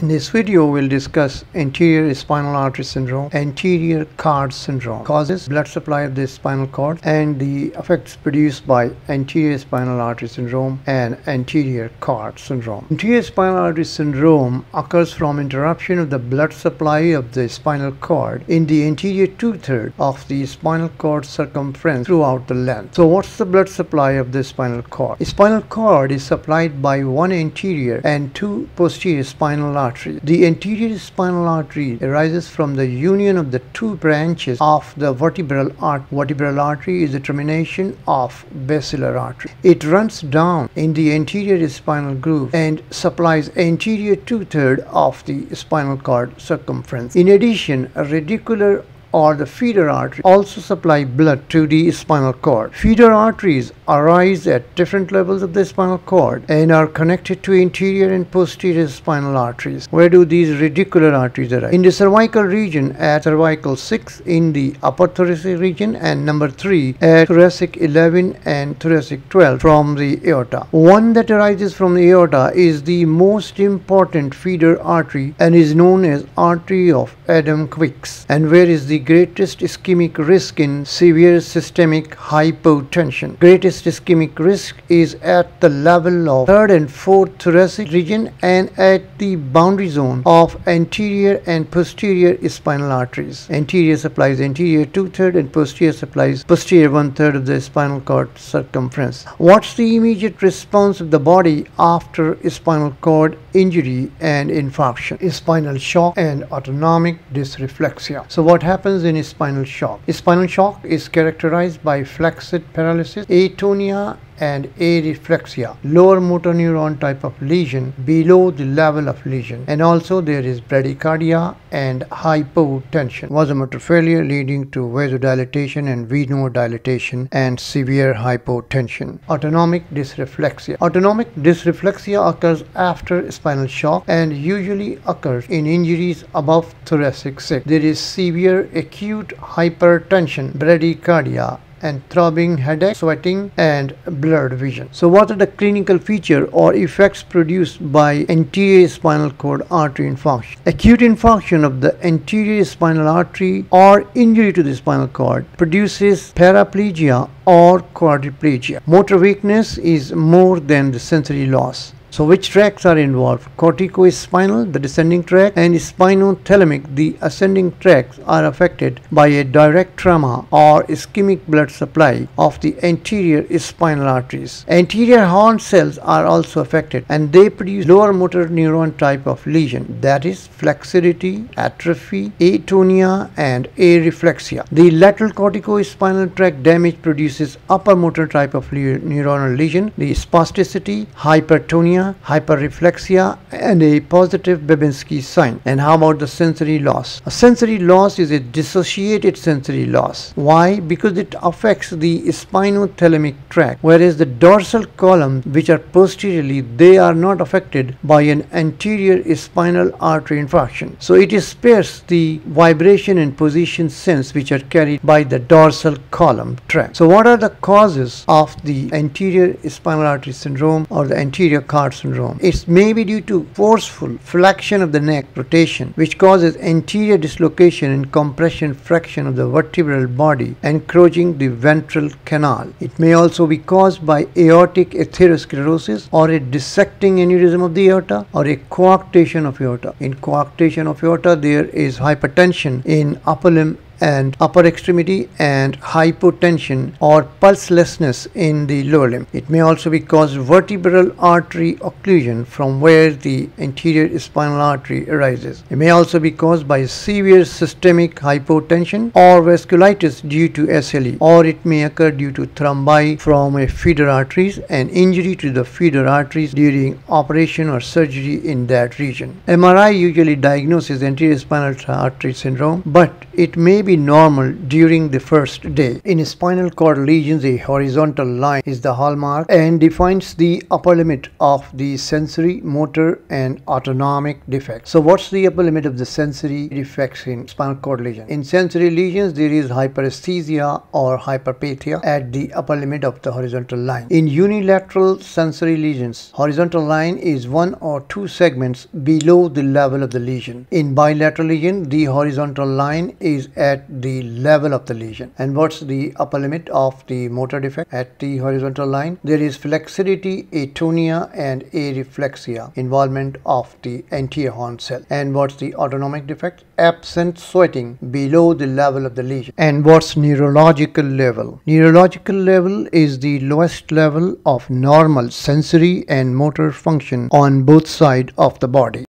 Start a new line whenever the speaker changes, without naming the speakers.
In this video, we'll discuss anterior spinal artery syndrome, anterior cord syndrome, causes, blood supply of the spinal cord, and the effects produced by anterior spinal artery syndrome and anterior cord syndrome. Anterior spinal artery syndrome occurs from interruption of the blood supply of the spinal cord in the anterior two-thirds of the spinal cord circumference throughout the length. So, what's the blood supply of the spinal cord? The spinal cord is supplied by one anterior and two posterior spinal arteries artery. The anterior spinal artery arises from the union of the two branches of the vertebral artery. Vertebral artery is the termination of basilar artery. It runs down in the anterior spinal groove and supplies anterior two-thirds of the spinal cord circumference. In addition, a radicular or the feeder artery also supply blood to the spinal cord. Feeder arteries arise at different levels of the spinal cord and are connected to anterior and posterior spinal arteries. Where do these radicular arteries arise? In the cervical region at cervical 6 in the upper thoracic region and number 3 at thoracic 11 and thoracic 12 from the aorta. One that arises from the aorta is the most important feeder artery and is known as artery of Adamkiewicz. And where is the greatest ischemic risk in severe systemic hypotension. Greatest ischemic risk is at the level of third and fourth thoracic region and at the boundary zone of anterior and posterior spinal arteries. Anterior supplies anterior two-thirds and posterior supplies posterior one-third of the spinal cord circumference. What's the immediate response of the body after spinal cord injury and infarction? Spinal shock and autonomic dysreflexia. So what happens happens in spinal shock. Spinal shock is characterized by flaccid paralysis, atonia and areflexia, lower motor neuron type of lesion below the level of lesion. And also there is bradycardia and hypotension, vasomotor failure leading to vasodilatation and venodilation and severe hypotension. Autonomic dysreflexia. Autonomic dysreflexia occurs after spinal shock and usually occurs in injuries above thoracic 6. There is severe acute hypertension, bradycardia and throbbing headache, sweating and blurred vision. So what are the clinical feature or effects produced by anterior spinal cord artery infarction? Acute infarction of the anterior spinal artery or injury to the spinal cord produces paraplegia or quadriplegia. Motor weakness is more than the sensory loss. So which tracts are involved? Corticospinal, the descending tract, and spinothalamic, the ascending tracts are affected by a direct trauma or ischemic blood supply of the anterior spinal arteries. Anterior horn cells are also affected and they produce lower motor neuron type of lesion that is flaccidity, atrophy, atonia and areflexia. The lateral corticospinal tract damage produces upper motor type of neuronal lesion, the spasticity, hypertonia, hyperreflexia, and a positive Babinski sign. And how about the sensory loss? A sensory loss is a dissociated sensory loss. Why? Because it affects the spinothalamic tract, whereas the dorsal column, which are posteriorly, they are not affected by an anterior spinal artery infarction. So it spares the vibration and position sense which are carried by the dorsal column tract. So what are the causes of the anterior spinal artery syndrome or the anterior cord syndrome. It may be due to forceful flexion of the neck rotation which causes anterior dislocation and compression fraction of the vertebral body encroaching the ventral canal. It may also be caused by aortic atherosclerosis or a dissecting aneurysm of the aorta or a coarctation of aorta. In coarctation of aorta there is hypertension in upper limb and upper extremity and hypotension or pulselessness in the lower limb. It may also be caused vertebral artery occlusion from where the anterior spinal artery arises. It may also be caused by severe systemic hypotension or vasculitis due to SLE or it may occur due to thrombi from a feeder arteries and injury to the feeder arteries during operation or surgery in that region. MRI usually diagnoses anterior spinal artery syndrome but it may be normal during the first day. In spinal cord lesions, a horizontal line is the hallmark and defines the upper limit of the sensory, motor, and autonomic defects. So, what's the upper limit of the sensory defects in spinal cord lesion? In sensory lesions, there is hyperesthesia or hyperpathia at the upper limit of the horizontal line. In unilateral sensory lesions, horizontal line is one or two segments below the level of the lesion. In bilateral lesion, the horizontal line is at the level of the lesion. And what's the upper limit of the motor defect at the horizontal line? There is flaccidity, atonia, and areflexia, involvement of the anterior horn cell. And what's the autonomic defect? Absent sweating below the level of the lesion. And what's neurological level? Neurological level is the lowest level of normal sensory and motor function on both sides of the body.